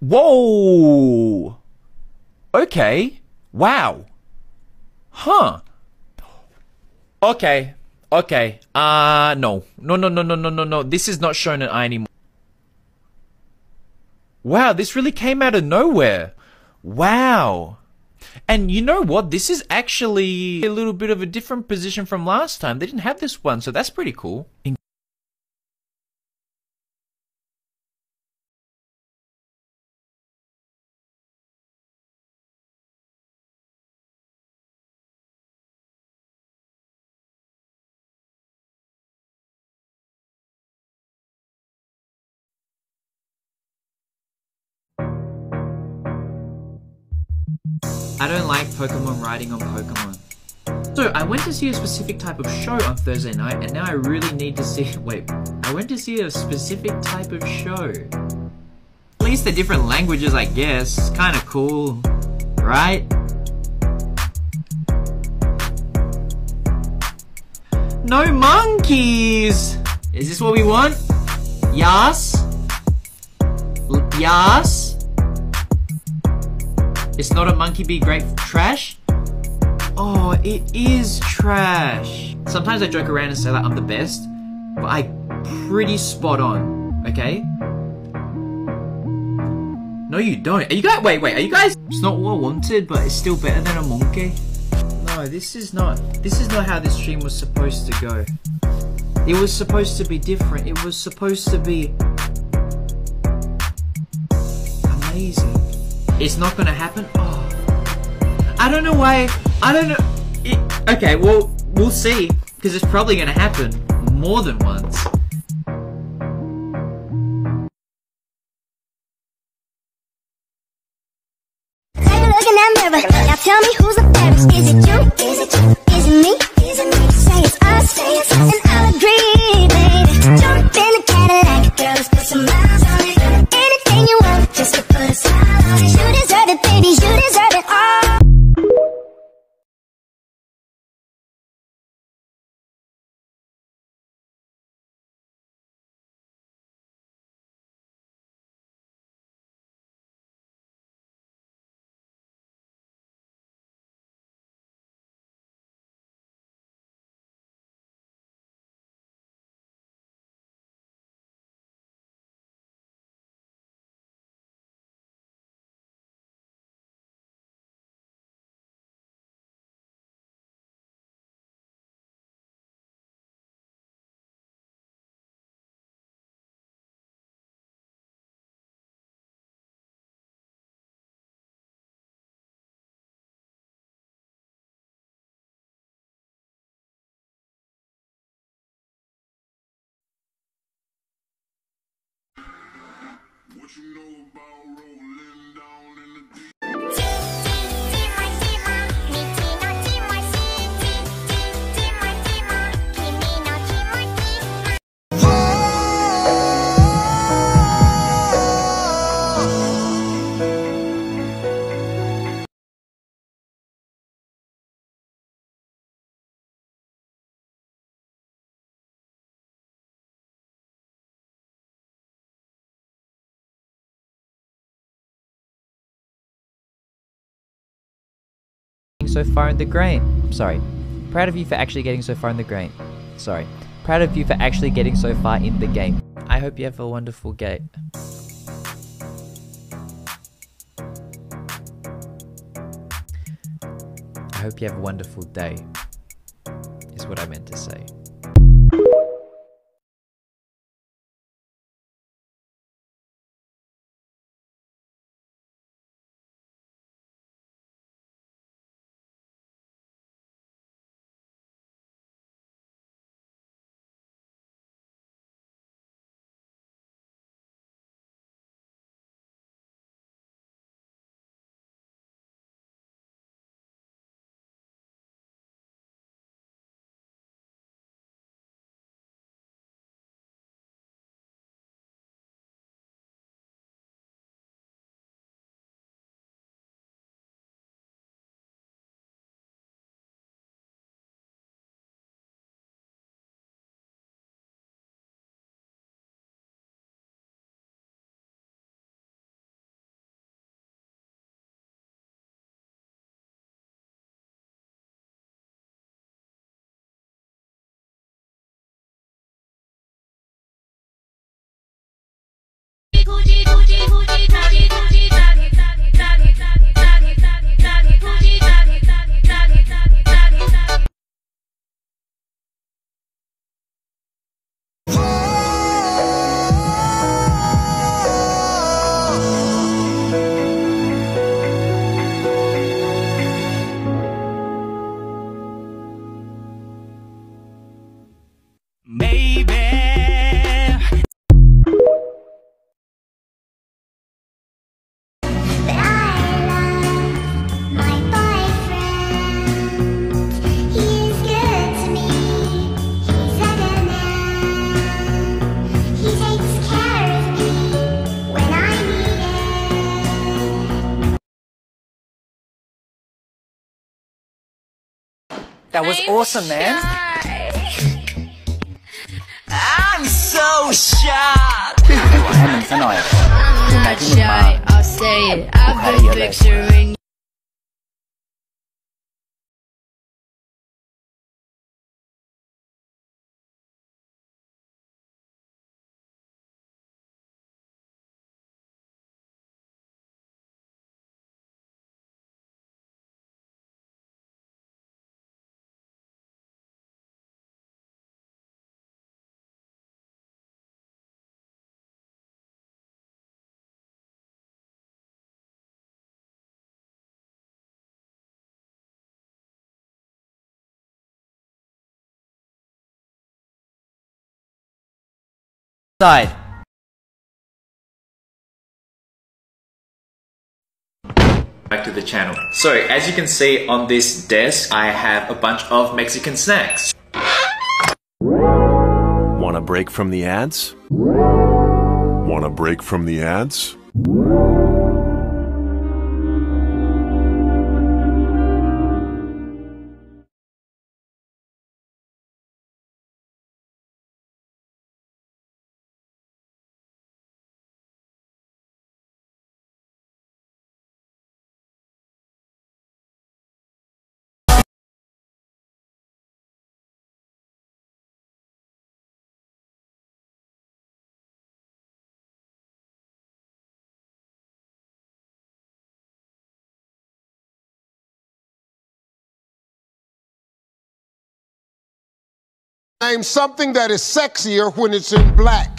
Whoa! Okay. Wow. Huh. Okay. Okay. Uh no. No no no no no no no. This is not shonen ai anymore. Wow, this really came out of nowhere. Wow. And you know what? This is actually a little bit of a different position from last time. They didn't have this one, so that's pretty cool. I don't like Pokemon riding on Pokemon. So I went to see a specific type of show on Thursday night, and now I really need to see. Wait, I went to see a specific type of show. At least the different languages, I guess. Kind of cool, right? No monkeys! Is this what we want? Yas? Yas? It's not a monkey be great trash? Oh, it is trash. Sometimes I joke around and say that I'm the best, but I pretty spot on, okay? No, you don't. Are you guys? Wait, wait. Are you guys? It's not what I wanted, but it's still better than a monkey. No, this is not. This is not how this stream was supposed to go. It was supposed to be different. It was supposed to be amazing. It's not gonna happen. Oh, I don't know why. I don't know. It, okay, well, we'll see because it's probably gonna happen more than once. Take a look in that mirror. Now tell me who's the fairest. Is it you? What you know about rolling so far in the game. Sorry. Proud of you for actually getting so far in the game. Sorry. Proud of you for actually getting so far in the game. I hope you have a wonderful day. I hope you have a wonderful day, is what I meant to say. That was I'm awesome, shy. man. I'm so shy. I'm not shy, I'll say it. I've been picturing Side. Back to the channel. So as you can see on this desk, I have a bunch of Mexican snacks. Want a break from the ads? Want a break from the ads? Name something that is sexier when it's in black.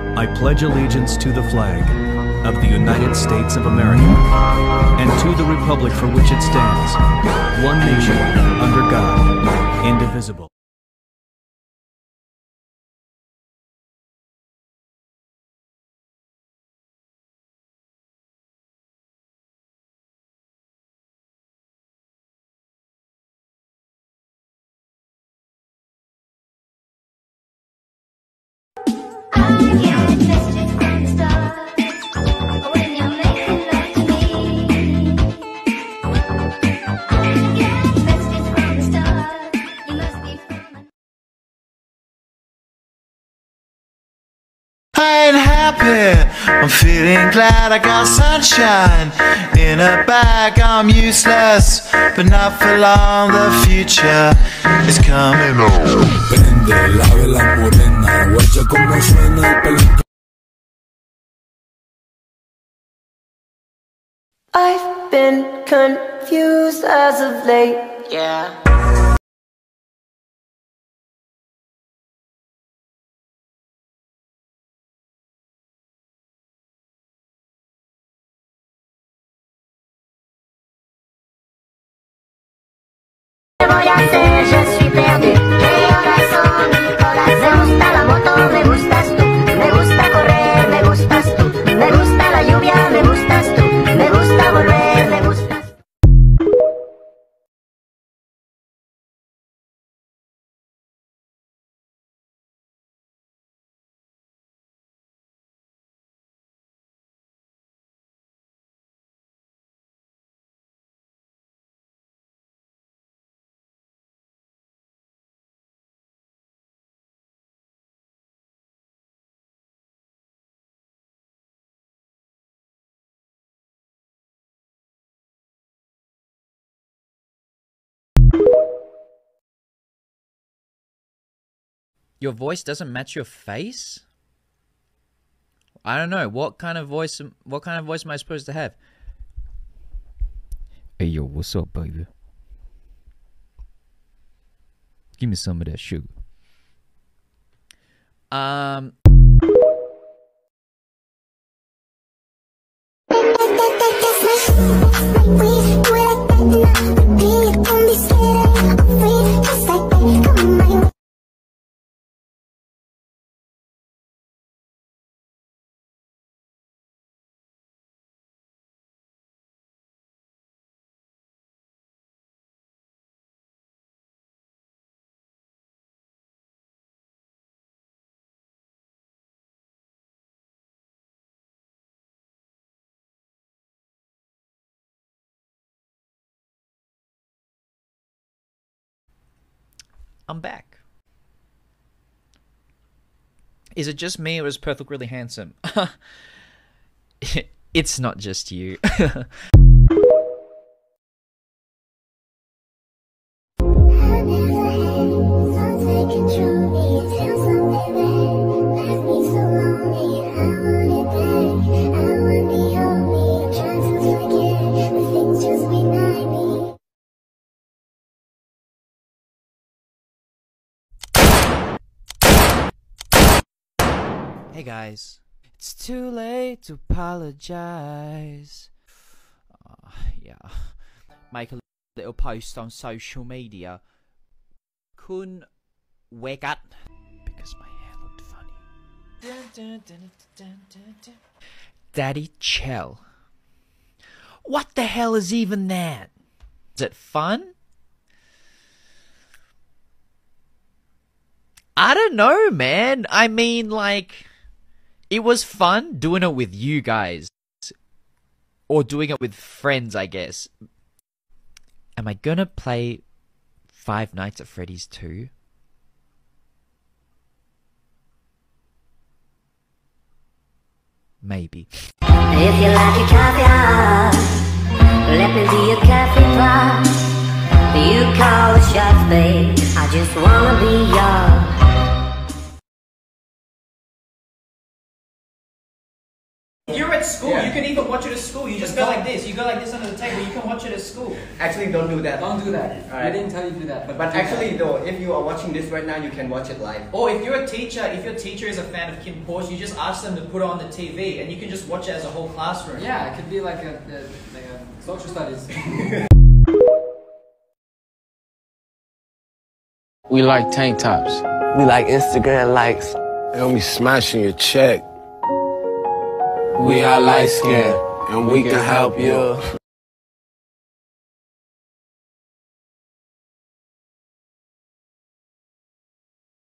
I pledge allegiance to the flag of the United States of America and to the republic for which it stands, one nation, under God, indivisible. I happy. I'm feeling glad I got sunshine In a bag. I'm useless But not for long. The future is coming Prende la vela morena, guacha como suena el pelo. I've been confused as of late. Yeah Your voice doesn't match your face? I don't know. What kind of voice am- what kind of voice am I supposed to have? Hey yo, what's up, baby? Give me some of that sugar. Um I'm back. Is it just me or is Perth look really handsome? it's not just you. Hey guys, it's too late to apologize. Uh, yeah, make a little post on social media. Kun wegat because my hair looked funny. Daddy Chell. What the hell is even that? Is it fun? I don't know, man. I mean, like, it was fun doing it with you guys. Or doing it with friends, I guess. Am I gonna play Five Nights at Freddy's 2? Maybe. If you like your hot, let me be your. You call the shots, babe. I just wanna be yours. At school. You can even watch it at school. You just go like this. You go like this under the table. You can watch it at school. Actually, don't do that. Don't do that. Alright. We didn't tell you to do that. But, But do actually, that. though, if you are watching this right now, you can watch it live. Or if you're a teacher, if your teacher is a fan of KinnPorsche, you just ask them to put it on the TV, and you can just watch it as a whole classroom. Yeah, it could be like a, a like a social studies. We like tank tops. We like Instagram likes. They don't be smashing your check. We are light skinned and we can help you.